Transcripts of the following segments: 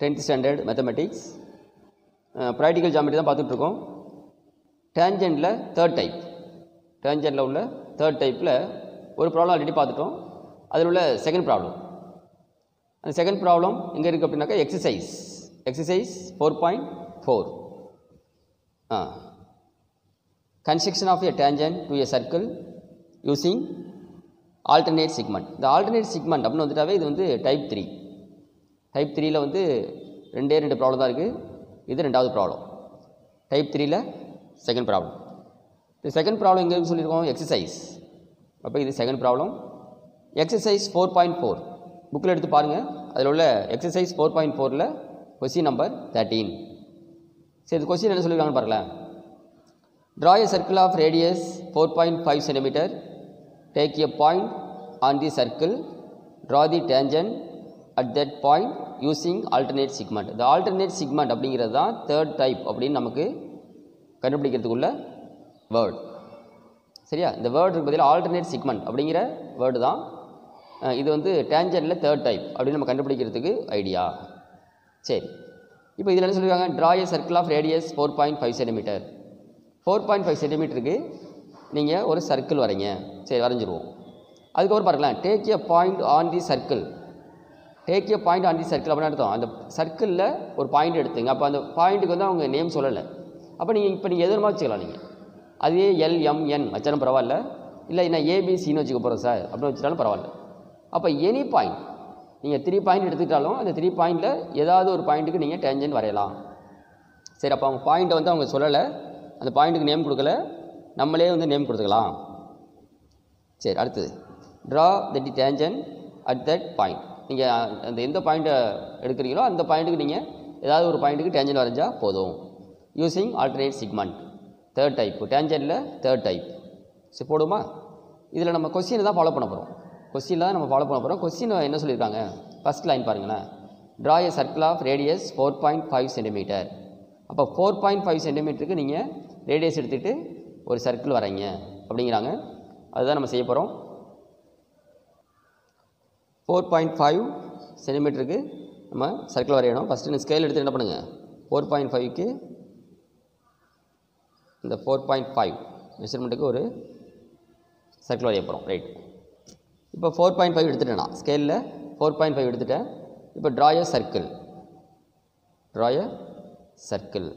Tenth standard mathematics practical geometry தான் பார்த்துட்ருக்கோம். டேஞ்சண்டில் third type டேஞ்சண்டில் உள்ள தேர்ட் டைப்பில் ஒரு ப்ராப்ளம் ஆல்ரெடி பார்த்துட்டோம். அதில் உள்ள செகண்ட் ப்ராப்ளம் அந்த செகண்ட் ப்ராப்ளம் எங்கே இருக்குது அப்படின்னாக்கா exercise exercise four point four ah. Construction of a tangent to a circle using alternate segment இந்த ஆல்டர்னேட் சிக்மெண்ட் அப்படின்னு வந்துட்டாவே இது வந்து டைப் த்ரீ டைப் த்ரீயில் வந்து ரெண்டே ரெண்டு ப்ராப்ளம் தான் இருக்குது இது ரெண்டாவது ப்ராப்ளம் டைப் த்ரீயில் செகண்ட் ப்ராப்ளம் இந்த செகண்ட் ப்ராப்ளம் எங்கே சொல்லியிருக்கோம்? எக்ஸசைஸ் அப்போ இது second problem exercise four point four புக்கில் எடுத்து பாருங்கள் அதில் உள்ள எக்ஸசைஸ் ஃபோர் பாயிண்ட் ஃபோரில் கொஸ்டின் நம்பர் தேர்ட்டீன் சரி இது கொஸ்டின் என்ன சொல்லியிருக்காங்கன்னு பாருங்களேன். Draw a circle of radius 4.5 cm. Take a point on the circle. Draw the tangent at that point using alternate segment இந்த ஆல்டர்னேட் சிக்மெண்ட் அப்படிங்கிறது தான் தேர்ட் டைப் அப்படின்னு நமக்கு கண்டுபிடிக்கிறதுக்குள்ள வேர்டு சரியா? இந்த வேர்டுக்கு பதில் ஆல்டர்னேட் சிக்மெண்ட் அப்படிங்கிற வேர்டு தான் இது வந்து டேஞ்சனில் தேர்ட் டைப் அப்படின்னு நம்ம கண்டுபிடிக்கிறதுக்கு ஐடியா சரி. இப்போ இதில் என்ன சொல்லியிருக்காங்க draw a circle of radius four point five centimetre four point five சென்டிமீட்டருக்கு நீங்கள் ஒரு சர்க்கிள் வரைங்க சரி வரைஞ்சிருவோம். அதுக்கப்புறம் பாருங்களேன் take a point on the circle take a point on the circle அப்படின்னு அர்த்தம்? அந்த சர்க்கிளில் ஒரு பாயிண்ட் எடுத்துங்க. அப்போ அந்த பாயிண்ட்டுக்கு வந்து அவங்க நேம் சொல்லலை. அப்போ நீங்கள் இப்போ நீங்கள் எதுவுமா வச்சுக்கலாம் நீங்கள் அதே எல்எம்என் வச்சாலும் பரவாயில்ல. இல்லை நான் ஏபிசின்னு வச்சுக்க போகிறோம் சார் அப்படின்னு வச்சுட்டாலும் பரவாயில்ல. அப்போ எனி பாயிண்ட் நீங்கள் த்ரீ பாயிண்ட் எடுத்துக்கிட்டாலும் அந்த த்ரீ பாயிண்டில் ஏதாவது ஒரு பாயிண்ட்டுக்கு நீங்கள் டேஞ்சன் வரையலாம். சரி அப்போ அவங்க பாயிண்ட்டை வந்து அவங்க சொல்லலை. அந்த பாயிண்ட்டுக்கு நேம் கொடுக்கல. நம்மளே வந்து நேம் கொடுத்துக்கலாம். சரி அடுத்தது. Draw the T tangent at that point நீங்கள் அந்த எந்த பாயிண்ட்டை எடுக்கிறீங்களோ அந்த பாயிண்ட்டுக்கு நீங்கள் ஏதாவது ஒரு பாயிண்ட்டுக்கு டேஞ்சன் வரைஞ்சால் போதும். Using alternate segment third type டேஞ்சனில் third type சரி போடுமா? இதில் நம்ம கொஸ்டினை தான் ஃபாலோ பண்ண போகிறோம் கொஸ்டினில் தான் நம்ம ஃபாலோ பண்ண போகிறோம் கொஸ்டின் என்ன சொல்லியிருக்காங்க? ஃபஸ்ட் லைன் பாருங்களேன். Draw a circle of radius four point five centimetre அப்போ ஃபோர் பாயிண்ட் ஃபைவ் சென்டிமீட்டருக்கு நீங்கள் ரேடியஸ் எடுத்துகிட்டு ஒரு சர்க்கிள் வரைங்க. அப்படிங்கிறாங்க. அதுதான் நம்ம செய்ய போகிறோம் ஃபோர் பாயிண்ட் ஃபைவ் சென்டிமீட்டருக்கு நம்ம சர்க்கிள் வரையணும். ஃபஸ்ட்டு ஸ்கேல் எடுத்து என்ன பண்ணுங்கள் ஃபோர் பாயிண்ட் ஃபைவ்க்கு இந்த ஃபோர் பாயிண்ட் ஃபைவ் மெஷர்மெண்ட்டுக்கு ஒரு சர்க்கிள் வரைய போகிறோம் ரைட் இப்போ ஃபோர் பாயிண்ட் ஃபைவ் எடுத்துட்டேன் நான். ஸ்கேலில் ஃபோர் பாயிண்ட் ஃபைவ் எடுத்துட்டேன். இப்போ draw a circle draw a circle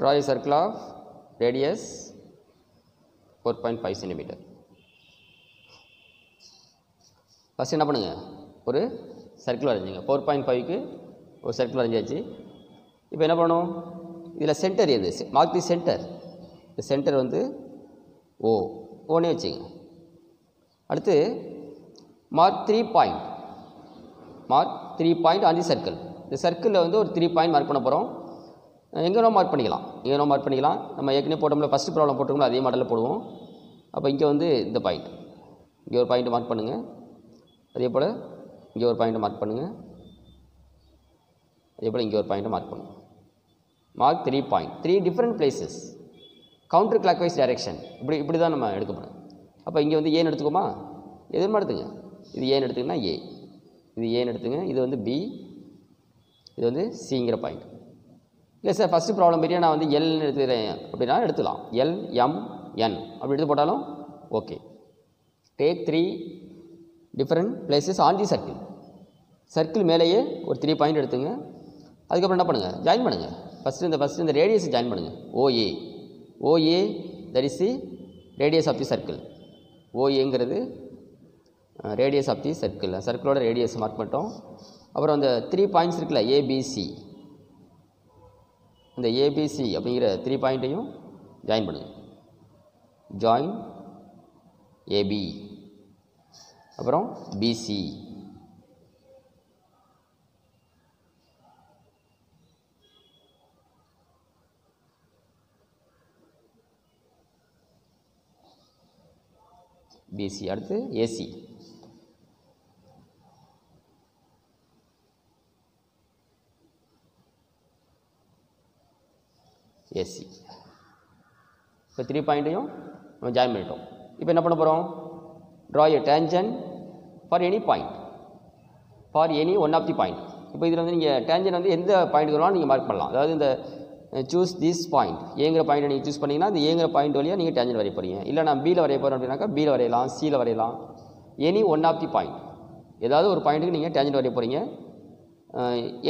draw a circle of radius 4.5 centimeter. First என்ன பண்ணுங்க? ஒரு சர்க்கிள் வரைஞ்சிங்க. ஃபோர் பாயிண்ட் ஃபைவ்க்கு ஒரு சர்க்கிள் வரைஞ்சாச்சு. இப்போ என்ன பண்ணணும்? இதில் சென்டர் எது? மார்க் தி சென்டர் இந்த சென்டர் வந்து ஓ ஓனே வச்சுங்க. அடுத்து mark three point mark three point on the circle இந்த சர்க்கிளில் வந்து ஒரு த்ரீ பாயிண்ட் மார்க் பண்ண போகிறோம் எங்கே வேணால் மார்க் பண்ணிக்கலாம். எங்கே வேணால் மார்க் பண்ணிக்கலாம். நம்ம ஏற்கனவே போட்டோம்ல ஃபஸ்ட்டு ப்ராப்ளம் போட்டோம்ல அதே மாடலில் போடுவோம். அப்போ இங்கே வந்து இந்த பாயிண்ட் இங்கே ஒரு பாயிண்ட் மார்க் பண்ணுங்கள் அதே போல் இங்கே ஒரு பாயிண்ட் மார்க் பண்ணுங்கள் அதே போல் இங்கே ஒரு பாயிண்ட்டை மார்க் பண்ணுங்கள் mark three point three different places counterclockwise direction இப்படி இப்படி தான் நம்ம எடுக்கப்படும் அப்போ இங்கே வந்து ஏன்னு எடுத்துக்கோமா? எதுவுமே எடுத்துங்க? இது ஏன்னு எடுத்துங்கன்னா ஏ இது ஏன்னு எடுத்துங்க. இது வந்து பி இது வந்து சிங்கிற பாயிண்ட் இல்லை சார் ஃபஸ்ட்டு ப்ராப்ளம் பெரிய நான் வந்து எல்னு எடுத்துக்கிறேன். அப்படின்னா எடுத்துக்கலாம். எல் எம் என் அப்படி எடுத்து போட்டாலும் okay take three different places on the circle circle மேலேயே ஒரு த்ரீ பாயிண்ட் எடுத்துங்க. அதுக்கப்புறம் என்ன பண்ணுங்கள் ஜாயின் பண்ணுங்கள் ஃபஸ்ட்டு இந்த ஃபஸ்ட்டு இந்த ரேடியஸை ஜாயின் பண்ணுங்கள் OA OA that is the radius of the circle ஓஏங்கிறது radius of the circle சர்க்கிளோட ரேடியஸ் மார்க் பண்ணிட்டோம். அப்புறம் அந்த த்ரீ பாயிண்ட்ஸ் இருக்குல்ல ஏபிசி இந்த ஏபிசி அப்படிங்கிற த்ரீ பாயிண்ட்டையும் ஜாயின் பண்ணுங்க. ஜாயின் ஏபி அப்புறம் பிசி பிசி அடுத்து ஏசி ஏசி இப்போ த்ரீ பாயிண்ட்டையும் நம்ம ஜாயின் பண்ணிட்டோம். இப்போ என்ன பண்ண போகிறோம் draw a tangent for any point for any one of the point இப்போ இதில் வந்து நீங்கள் டேஞ்சன் வந்து எந்த பாயிண்ட் வேணாலும் நீங்கள் மார்க் பண்ணலாம். அதாவது இந்த சூஸ் திஸ் பாயிண்ட் ஏங்கிற பாயிண்ட் நீங்கள் சூஸ் பண்ணிங்கன்னா அந்த ஏங்கிற பாயிண்ட் வழியாக நீங்கள் டேஞ்சன் வரைய போகிறீங்க இல்லை நான் பியில் வரைய போகிறேன் அப்படின்னாக்கா பியில் வரையலாம் சியில் வரையலாம். Any one of the point ஏதாவது ஒரு பாயிண்ட்டுக்கு நீங்கள் டேஞ்சன் வரைய போகிறீங்க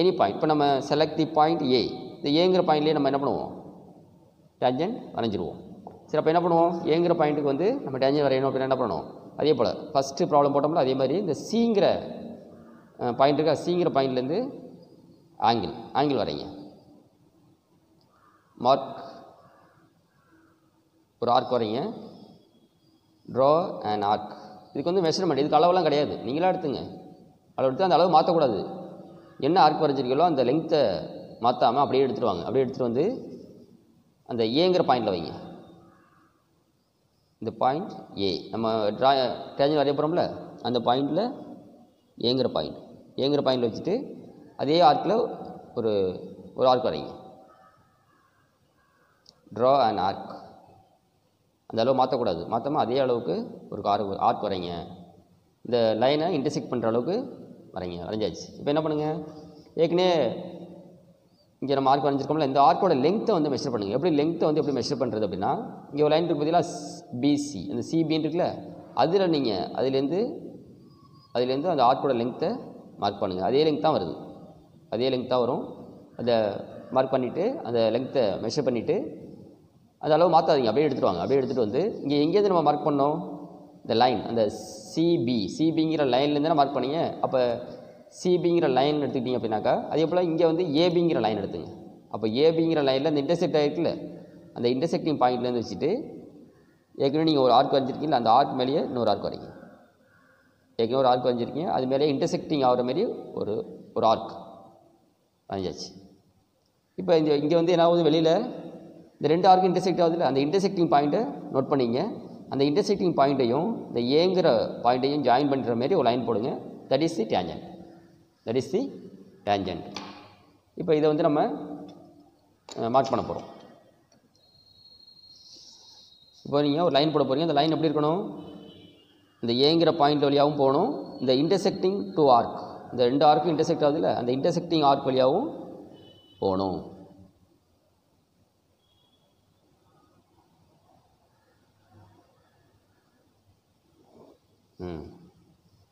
எனி பாயிண்ட் இப்போ நம்ம செலக்ட் தி பாயிண்ட் ஏ இந்த ஏங்கிற பாயிண்ட்லேயே நம்ம என்ன பண்ணுவோம்? டேஞ்சன் வரைஞ்சிருவோம். சரி அப்போ என்ன பண்ணுவோம்? ஏங்கிற பாயிண்ட்டுக்கு வந்து நம்ம டேஞ்சன் வரையணும் அப்படின்னா என்ன பண்ணுவோம்? அதே போல் ஃபஸ்ட்டு ப்ராப்ளம் போட்டோம்ல அதே மாதிரி இந்த சீங்கிற பாயிண்ட் இருக்கா? சீங்கிற பாயிண்ட்லேருந்து ஆங்கிள் ஆங்கிள் வரைங்க. மார்க் ஒரு ஆர்க் வரைங்க. ட்ரா அண்ட் ஆர்க் இதுக்கு வந்து மெஷர்மெண்ட் இதுக்கு அளவெல்லாம் கிடையாது. நீங்களாக எடுத்துங்க. அளவு எடுத்து அந்த அளவு மாற்றக்கூடாது என்ன ஆர்க் வரைஞ்சிருக்கீங்களோ அந்த லெங்க்த்தை மாற்றாமல் அப்படியே எடுத்துகிட்டு வாங்க அப்படியே எடுத்துகிட்டு வந்து அந்த ஏங்கிற பாயிண்டில் வைங்க. இந்த பாயிண்ட் ஏ நம்ம ட்ரா டேஞ்சன் வரைய போகிறோம்ல அந்த பாயிண்டில் ஏங்கிற பாயிண்ட் ஏங்கிற பாயிண்டில் வச்சுட்டு அதே ஆர்க்கில் ஒரு ஒரு ஆர்க் வரைங்க. ட்ரா அண்ட் ஆர்க் அந்த அளவு மாற்றக்கூடாது மாற்றாமல் அதே அளவுக்கு ஒரு கார் ஆர்க் வரைங்க. இந்த லைனை இன்டர்செக்ட் பண்ணுற அளவுக்கு வரைங்க. வரைஞ்சாச்சு. இப்போ என்ன பண்ணுங்கள் ஏற்கனவே இங்கே நம்ம ஆர்க் வரைஞ்சிருக்கோம்ல இந்த ஆர்க்கோட லெங்த்தை வந்து மெஷர் பண்ணுங்கள் எப்படி லெங்த்தை வந்து எப்படி மெஷர் பண்ணுறது அப்படின்னா இங்கே ஒரு லைன் இருக்கு பார்த்தீங்களா பிசி அந்த சிபின்னு இருக்குல்ல அதில் நீங்கள் அதுலேருந்து அதுலேருந்து அந்த ஆர்க்கோட லெங்க்த்தை மார்க் பண்ணுங்கள் அதே லெங்க் தான் வருது. அதே லெங்க் தான் வரும். அதை மார்க் பண்ணிவிட்டு அந்த லெங்க்த்தை மெஷர் பண்ணிவிட்டு அந்த அளவு மாற்றாதீங்க அப்படியே எடுத்துகிட்டு வாங்க. அப்படியே எடுத்துகிட்டு வந்து இங்கே எங்கேருந்து நம்ம மார்க் பண்ணோம்? இந்த லைன் அந்த சிபி சிபிங்கிற லைன்லேருந்து மார்க் பண்ணீங்க? அப்போ சிபிங்கிற லைன் எடுத்துக்கிட்டிங்க அப்படின்னாக்கா அதே போல் இங்கே வந்து ஏபிங்கிற லைன் எடுத்துங்க. அப்போ ஏபிங்கிற லைனில் அந்த இன்டர்செக்ட் ஆகிருக்குல்ல அந்த இன்டர்செக்டிங் பாயிண்ட்லேருந்து வச்சுட்டு ஏற்கனவே நீங்கள் ஒரு ஆர்க் வரைஞ்சிருக்கீங்களா அந்த ஆர்க் மேலேயே இன்னொரு ஆர்க் வரைங்க. ஏற்கனவே ஒரு ஆர்க் வரைஞ்சிருக்கீங்க அது மேலே இன்டர்செக்டிங் ஆகிற மாதிரி ஒரு ஒரு ஆர்க் வரைஞ்சாச்சு. இப்போ இந்த இங்கே வந்து என்ன ஆகுது வெளியில்? இந்த ரெண்டு ஆர்க்கும் இன்டர்செக்ட் ஆகுதுல்ல அந்த இன்டர்செக்டிங் பாயிண்ட்டை நோட் பண்ணிங்க. அந்த இன்டர்செக்டிங் பாயிண்ட்டையும் இந்த ஏங்கிற பாயிண்ட்டையும் ஜாயின் பண்ணுற மாதிரி ஒரு லைன் போடுங்க. That is the tangent that is the tangent இப்போ இதை வந்து நம்ம மார்க் பண்ண போகிறோம் இப்போ நீங்கள் ஒரு லைன் போட போகிறீங்க அந்த லைன் எப்படி இருக்கணும்? இந்த ஏங்கிற பாயிண்ட் வழியாகவும் போகணும். இந்த இன்டர்செக்டிங் டூ ஆர்க் இந்த ரெண்டு ஆர்க்கும் இன்டர்செக்ட் ஆகுதுல்ல? அந்த இன்டர்செக்டிங் ஆர்க் வழியாகவும் போகணும். ம்.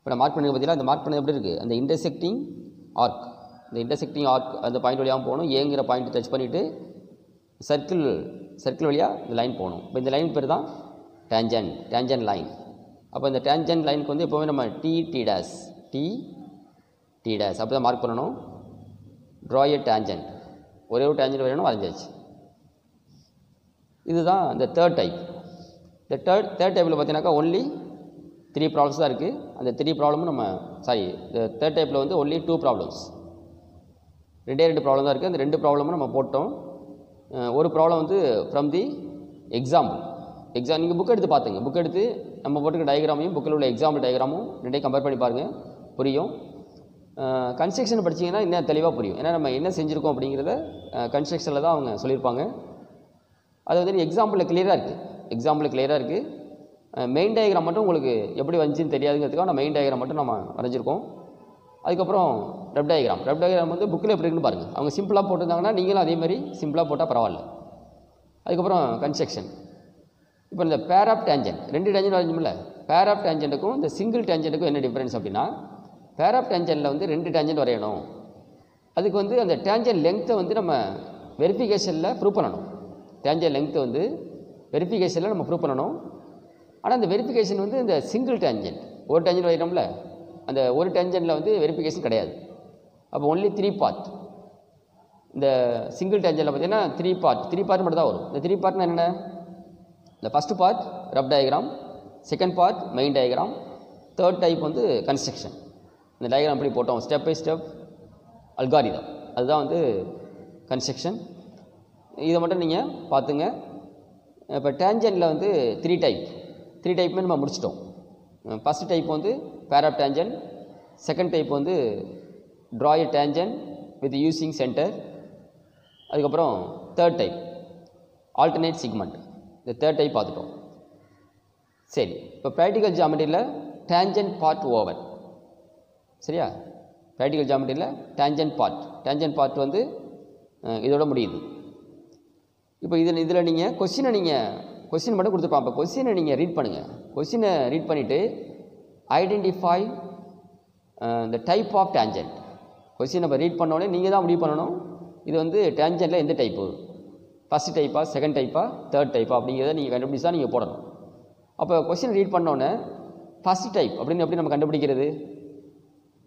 இப்போ நான் மார்க் பண்ணி பார்த்தீங்கன்னா அந்த மார்க் பண்ணது எப்படி இருக்குது அந்த இன்டர்செக்டிங் ஆர்க் இந்த இன்டர்செக்டிங் ஆர்க் அந்த பாயிண்ட் வழியாகவும் போகணும். ஏங்கிற பாயிண்ட் டச் பண்ணிவிட்டு சர்க்கிள் சர்க்கிள் வழியாக இந்த லைன் போகணும். இப்போ இந்த லைன் பேர் தான் டேஞ்சன் டேஞ்சன் லைன் அப்போ இந்த டேஞ்சன் லைனுக்கு வந்து எப்போவுமே நம்ம டி டி டேஸ் டி டி டேஸ் அப்போ தான் மார்க் பண்ணணும். ட்ரா ஏ டேஞ்சன்ட் ஒரே ஒரு டேஞ்சன்ட் வரையணும் வரைஞ்சாச்சு. இதுதான் இந்த தேர்ட் டைப் இந்த தேர்ட் தேர்ட் டைப்பில் பார்த்தீங்கன்னாக்கா ஒன்லி த்ரீ ப்ராப்ளம்ஸ் தான் இருக்குது அந்த த்ரீ ப்ராப்ளமும் நம்ம சாரி தேர்ட் டைப்பில் வந்து ஒன்லி டூ ப்ராப்ளம்ஸ் ரெண்டே ரெண்டு ப்ராப்ளம் தான் இருக்குது அந்த ரெண்டு ப்ராப்ளமும் நம்ம போட்டோம். ஒரு ப்ராப்ளம் வந்து ஃப்ரம் தி எக்ஸாம்பிள் எக்ஸாம் நீங்கள் புக் எடுத்து பார்த்துங்க புக் எடுத்து நம்ம போட்டுக்க டயக்ராமையும் புக்கில் உள்ள எக்ஸாம்பிள் டயக்ராமும் ரெண்டையும் கம்பேர் பண்ணி பாருங்கள் புரியும்? கன்ஸ்ட்ரக்ஷன் படிச்சீங்கன்னா இன்னும் தெளிவாக புரியும். ஏன்னா நம்ம என்ன செஞ்சுருக்கோம் அப்படிங்கிறத கன்ஸ்ட்ரக்ஷனில் தான் அவங்க சொல்லியிருப்பாங்க. அது வந்து எக்ஸாம்பிளில் கிளியராக இருக்குது எக்ஸாம்பிளில் கிளியராக இருக்குது மெயின் டயக்ராம் மட்டும் உங்களுக்கு எப்படி வந்துச்சுன்னு தெரியாதுங்கிறதுக்காக நான் மெயின் டயக்ராம் மட்டும் நம்ம வரைஞ்சிருக்கோம். அதுக்கப்புறம் ரெப் டயக்ராம் ரெப் டயக்ராம் வந்து புக்கில் எப்படி இருக்குன்னு பாருங்கள் அவங்க சிம்பிளாக போட்டிருந்தாங்கன்னா நீங்களும் அதே மாதிரி சிம்பிளாக போட்டால் பரவாயில்ல. அதுக்கப்புறம் கன்ஸ்ட்ரக்ஷன் இப்போ இந்த பேர் ஆஃப் டேஞ்சன்ட் ரெண்டு டேஞ்சன் வரைஞ்சோம்ல. பேர் ஆஃப் டேஞ்சன்ட்டுக்கும் இந்த சிங்கிள் டேஞ்சன்ட்டுக்கும் என்ன டிஃப்ரென்ஸ் அப்படின்னா பேர் ஆஃப் வந்து ரெண்டு டேஞ்சன்ட் வரையணும். அதுக்கு வந்து அந்த டேஞ்சன் லெங்க்த்தை வந்து நம்ம வெரிஃபிகேஷனில் ப்ரூவ் பண்ணணும். டேஞ்சன் லெங்க்த்தை வந்து வெரிஃபிகேஷனில் நம்ம ப்ரூவ் பண்ணணும். ஆனால் அந்த வெரிஃபிகேஷன் வந்து இந்த சிங்கிள் டேஞ்சன்ட் ஒரு டேஞ்சன் வைக்கிறோம்ல அந்த ஒரு டேஞ்சனில் வந்து வெரிஃபிகேஷன் கிடையாது. அப்போ ஒன்லி த்ரீ பார்ட் இந்த சிங்கிள் டேஞ்சனில் பார்த்தீங்கன்னா த்ரீ பார்ட் த்ரீ பார்ட் மட்டும் தான் வரும். இந்த த்ரீ பார்ட்னா என்னென்ன? இந்த first part rough diagram second part main diagram third type வந்து கன்ஸ்ட்ரக்ஷன் இந்த டயக்ராம் எப்படி போட்டோம். ஸ்டெப் பை ஸ்டெப் அல்காரிதம் அதுதான் வந்து கன்ஸ்ட்ரக்ஷன் இதை மட்டும் நீங்கள் பார்த்துங்க. இப்போ டேஞ்சனில் வந்து த்ரீ டைப் த்ரீ டைப்புமே நம்ம முடிச்சிட்டோம். ஃபஸ்ட் டைப் வந்து pair of tangent second type வந்து ட்ராய் டேஞ்சன் வித் யூசிங் சென்டர் அதுக்கப்புறம் தேர்ட் டைப் ஆல்டர்னேட் சிக்மெண்ட் இந்த தேர்ட் டைப் பார்த்துட்டோம். சரி இப்போ ப்ராக்டிக்கல் ஜாமெட்ரியில் டேஞ்சன்ட் பார்ட் ஓவர் சரியா? ப்ராக்டிக்கல் ஜாமெட்ரியில் டேஞ்சன்ட் பார்ட் டேஞ்சன்ட் பார்ட் வந்து இதோட முடியுது. இப்போ இதில் இதில் நீங்கள் கொஸ்டினை நீங்கள் கொஸ்டின் மட்டும் கொடுத்துருப்பாங்க அப்போ கொஸ்டினை நீங்கள் ரீட் பண்ணுங்கள் கொஸ்டினை ரீட் பண்ணிவிட்டு ஐடென்டிஃபை இந்த டைப் ஆஃப் டேஞ்சன்ட் கொஸ்டின் நம்ம ரீட் பண்ணோடனே நீங்கள் தான் முடிவு பண்ணணும். இது வந்து டேஞ்சன்ட்டில் எந்த டைப்பு ஃபஸ்ட் டைப்பா செகண்ட் டைப்பா தேர்ட் டைப்பா அப்படிங்கிறத நீங்கள் கண்டுபிடிச்சா நீங்கள் போடணும். அப்போ கொஸ்டின் ரீட் பண்ணோன்னே ஃபஸ்ட் டைப் அப்படின்னு எப்படி நம்ம கண்டுபிடிக்கிறது?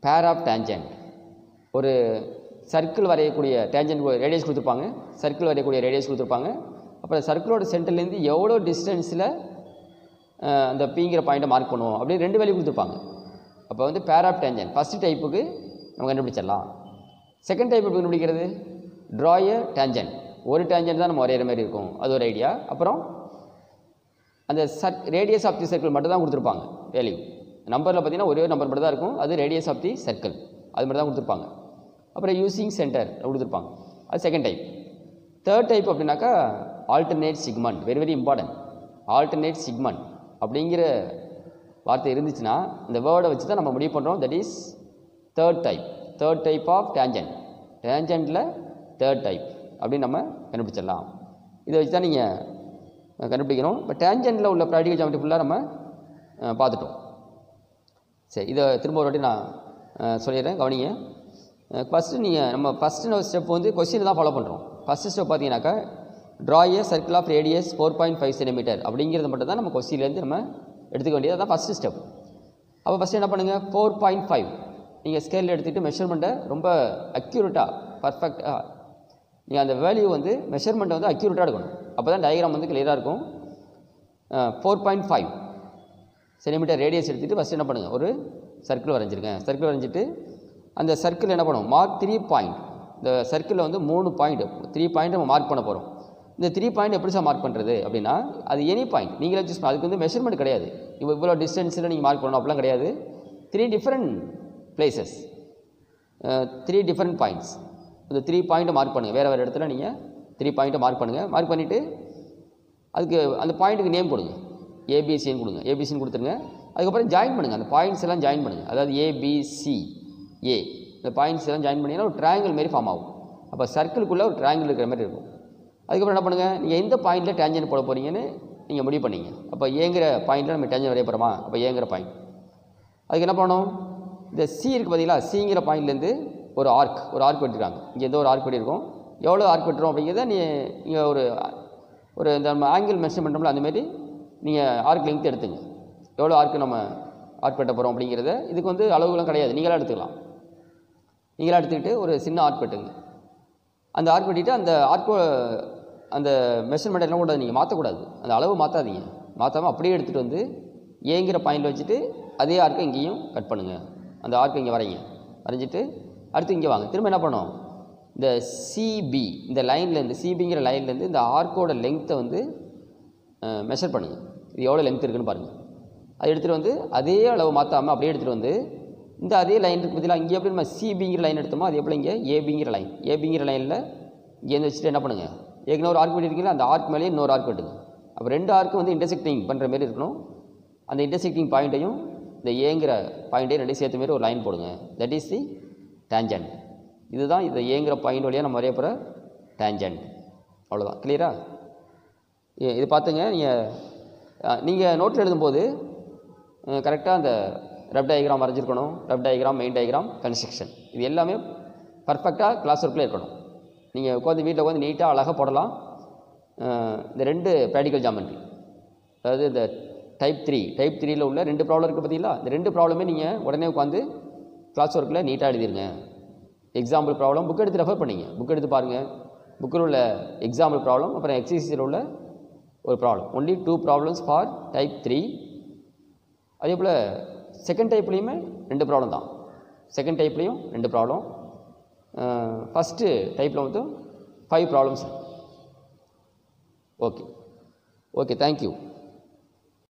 பேர் ஆஃப் டேஞ்சன்ட் ஒரு சர்க்கிள் வரையக்கூடிய டேஞ்சன்ட் ரேடியஸ் கொடுத்துருப்பாங்க. சர்க்கிள் வரையக்கூடிய ரேடியஸ் கொடுத்துருப்பாங்க. அப்புறம் சர்க்கிளோட சென்டர்லேருந்து எவ்வளோ டிஸ்டன்ஸில் அந்த பிங்கிற பாயிண்ட்டை மார்க் பண்ணுவோம் அப்படின்னு ரெண்டு வேல்யூ கொடுத்துருப்பாங்க. அப்போ வந்து பேர் ஆஃப் ஃபஸ்ட்டு டைப்புக்கு நம்ம கண்டுபிடிச்சிடலாம். செகண்ட் டைப் எப்படி கண்டுபிடிக்கிறது? ட்ராயர் டேஞ்சன் ஒரு டேஞ்சன் தான் நம்ம வரைகிற மாதிரி இருக்கும். அது ஒரு ஐடியா அப்புறம் அந்த sir radius of the circle மட்டும் தான் கொடுத்துருப்பாங்க வேல்யூ நம்பரில் பார்த்தீங்கன்னா ஒரே ஒரு நம்பர் மட்டும் தான் இருக்கும். அது ரேடியஸ் ஆஃப் தி சர்க்கிள் அது மட்டும் தான் கொடுத்துருப்பாங்க. அப்புறம் யூசிங் சென்டர் கொடுத்துருப்பாங்க. அது செகண்ட் டைப் தேர்ட் டைப் அப்படின்னாக்கா alternate segment very very important alternate segment அப்படிங்கிற வார்த்தை இருந்துச்சுன்னா இந்த வேர்டை வச்சு தான் நம்ம முடிவு பண்ணுறோம் that is third type third type of tangent டேஞ்சன்ட்டில் third type அப்படின்னு நம்ம கண்டுபிடிச்சிடலாம். இதை வச்சு தான் நீங்கள் கண்டுபிடிக்கணும். இப்போ டேஞ்சன்ட்டில் உள்ள ப்ராக்டிகல் ஜாமெட்ரி ஃபுல்லாக நம்ம பார்த்துட்டோம். சரி இதை திரும்ப ஒரு வாட்டி நான் சொல்லிடுறேன். கவனிங்க. ஃபஸ்ட்டு நீங்கள் நம்ம ஃபஸ்ட்டு ஸ்டெப் வந்து கொஸ்டின் தான் ஃபாலோ பண்ணுறோம் ஃபஸ்ட்டு ஸ்டெப் பார்த்தீங்கன்னாக்கா draw a circle of radius four point five centimetre அப்படிங்கிறது மட்டும் தான் நம்ம கொஸ்டின்லேருந்து நம்ம எடுத்துக்க வேண்டியது. அதான் ஃபஸ்ட்டு ஸ்டெப் அப்போ ஃபஸ்ட்டு என்ன பண்ணுங்கள் ஃபோர் பாயிண்ட் ஃபைவ் நீங்கள் ஸ்கேலில் எடுத்துகிட்டு மெஷர்மெண்ட்டை ரொம்ப அக்யூரேட்டாக பர்ஃபெக்டாக நீங்கள் அந்த வேல்யூ வந்து மெஷர்மெண்ட்டை வந்து அக்யூரேட்டாக எடுக்கணும். அப்போ தான் டயக்ராம் வந்து கிளியராக இருக்கும். Four point five centimetre radius எடுத்துகிட்டு ஃபஸ்ட் என்ன பண்ணுங்கள் ஒரு சர்க்கிள் வரைஞ்சிருக்கேன் சர்க்கிள் வரைஞ்சிட்டு அந்த சர்க்கிள் என்ன பண்ணுவோம் மார்க் த்ரீ பாயிண்ட் இந்த சர்க்கிளில் வந்து மூணு பாயிண்ட் த்ரீ பாயிண்ட் நம்ம மார்க் பண்ண போகிறோம் இந்த த்ரீ பாயிண்ட் எப்படி சார் மார்க் பண்ணுறது அப்படின்னா அது எனி பாயிண்ட் நீங்களே சூஸ் பண்ண. அதுக்கு வந்து மெஷர்மெண்ட் கிடையாது. இப்போ இவ்வளோ டிஸ்டன்ஸில் நீங்கள் மார்க் பண்ணணும் அப்படிலாம் கிடையாது. Three different places three different points இந்த த்ரீ பாயிண்ட்டை மார்க் பண்ணுங்கள் வேறு வேறு இடத்துல நீங்கள் த்ரீ பாயிண்ட்டை மார்க் பண்ணுங்கள் மார்க் பண்ணிவிட்டு அதுக்கு அந்த பாயிண்ட்டுக்கு நேம் கொடுங்க. ஏபிசின்னு கொடுங்க. ஏபிசின்னு கொடுத்துருங்க. அதுக்கப்புறம் ஜாயின் பண்ணுங்கள் அந்த பாயிண்ட்ஸ் எல்லாம் ஜாயின் பண்ணுங்கள் அதாவது ஏபிசி ஏ இந்த பாயிண்ட்ஸ் எல்லாம் ஜாயின் பண்ணிங்கன்னா ஒரு ட்ரையாங்கிள் மாரி ஃபார்ம் ஆகும். அப்போ சர்க்கிளுக்குள்ளே ஒரு ட்ரையாங்கிள் இருக்கிற மாதிரி இருக்கும். அதுக்கப்புறம் என்ன பண்ணுங்கள் நீங்கள் எந்த பாயிண்டில் டேஞ்சன் போட போகிறீங்கன்னு நீங்கள் முடிவு பண்ணீங்க. அப்போ ஏங்கிற பாயிண்ட்டில் நம்ம டேஞ்சன் வரைய போகிறோமா அப்போ ஏங்கிற பாயிண்ட் அதுக்கு என்ன பண்ணணும்? இந்த சி இருக்குது பார்த்தீங்களா சிங்கிற பாயிண்ட்லேருந்து ஒரு ஆர்க் ஒரு ஆர்க் வெட்டிருக்காங்க. இங்கே எந்த ஒரு ஆர்க் வெட்டியிருக்கோம்? எவ்வளோ ஆர்க் வெட்டுறோம் அப்படிங்கிறத நீ இங்கே ஒரு ஒரு இந்த நம்ம ஆங்கிள் மென்ஷன் பண்ணுறோம்ல அந்தமாரி நீங்கள் ஆர்க் லெங்க் எடுத்துங்க. எவ்வளோ ஆர்க்கு நம்ம ஆர்க் வெட்ட போகிறோம் அப்படிங்கிறத இதுக்கு வந்து அளவுகளும் கிடையாது. நீங்களாக எடுத்துக்கலாம். நீங்களாக எடுத்துக்கிட்டு ஒரு சின்ன ஆர்க் வெட்டுங்க. அந்த ஆர்க் வெட்டிட்டு அந்த ஆர்க்கோ அந்த மெஷர்மெண்ட் என்ன கூடாது நீங்கள் மாற்றக்கூடாது அந்த அளவு மாற்றாதீங்க மாற்றாமல் அப்படியே எடுத்துகிட்டு வந்து ஏங்கிற பாயிண்டில் வச்சுட்டு அதே ஆர்க்கை இங்கேயும் கட் பண்ணுங்கள் அந்த ஆர்க்கை இங்கே வரைங்க. வரைஞ்சிட்டு அடுத்து இங்கே வாங்க. திரும்ப என்ன பண்ணோம்? இந்த சிபி இந்த லைன்லேருந்து சிபிங்கிற லைன்லேருந்து இந்த ஆர்க்கோட லெங்க்த்தை வந்து மெஷர் பண்ணுங்கள் இது எவ்வளோ லென்த் இருக்குன்னு பாருங்கள் அதை எடுத்துகிட்டு வந்து அதே அளவு மாற்றாமல் அப்படியே எடுத்துகிட்டு வந்து இந்த அதே லைன் இருக்குது பார்த்தீங்களா இங்கே எப்படி நம்ம சிபிங்கிற லைன் எடுத்தோமோ அதே போல் இங்கே ஏபிங்கிற லைன் ஏபிங்கிற லைனில் இங்கேருந்து வச்சுட்டு என்ன பண்ணுங்கள் ஏற்கனவே ஒரு ஆர்க் வெட்டியிருக்கீங்களா அந்த ஆர்க் மேலேயே இன்னொரு ஆர்க் வெட்டுங்க அப்போ ரெண்டு ஆர்க்கும் வந்து இன்டர்செக்டிங் பண்ணுற மாரி இருக்கணும். அந்த இன்டர்செக்டிங் பாயிண்ட்டையும் இந்த ஏங்கிற பாயிண்ட்டையும் ரெண்டையும் சேர்த்த மாரி ஒரு லைன் போடுங்க. தட் இஸ் தி டேஞ்சன்ட் இதுதான் இந்த ஏங்கிற பாயிண்ட் வழியாக நம்ம வரைய போகிற டேஞ்சன்ட் அவ்வளோதான் கிளியரா இது பார்த்துங்க. நீங்கள் நீங்கள் நோட்டில் எழுதும்போது கரெக்டாக அந்த rough diagram வரைஞ்சிருக்கணும். Rough diagram main diagram construction இது எல்லாமே பர்ஃபெக்டாக கிளாஸ் ஒர்க்கில் இருக்கணும். நீங்கள் உட்காந்து வீட்டில் உட்காந்து நீட்டாக அழகாக போடலாம். இந்த ரெண்டு ப்ராக்டிக்கல் ஜாமெண்ட்ரி அதாவது இந்த டைப் த்ரீ டைப் த்ரீயில் உள்ள ரெண்டு ப்ராப்ளம் இருக்குது பார்த்தீங்களா? இந்த ரெண்டு ப்ராப்ளமே நீங்கள் உடனே உட்காந்து கிளாஸ் ஒர்க்கில் நீட்டாக எழுதிருங்க. எக்ஸாம்பிள் ப்ராப்ளம் புக் எடுத்து ரெஃபர் பண்ணிங்க. புக் எடுத்து பாருங்கள் புக்கில் உள்ள எக்ஸாம்பிள் ப்ராப்ளம் அப்புறம் எக்ஸசைஸில் உள்ள ஒரு problem only two problems for type three அதே போல் செகண்ட் டைப்லேயுமே ரெண்டு ப்ராப்ளம் தான். செகண்ட் டைப்லேயும் ரெண்டு ப்ராப்ளம் ஃபஸ்ட்டு டைப்பில் வந்து five problems okay okay thank you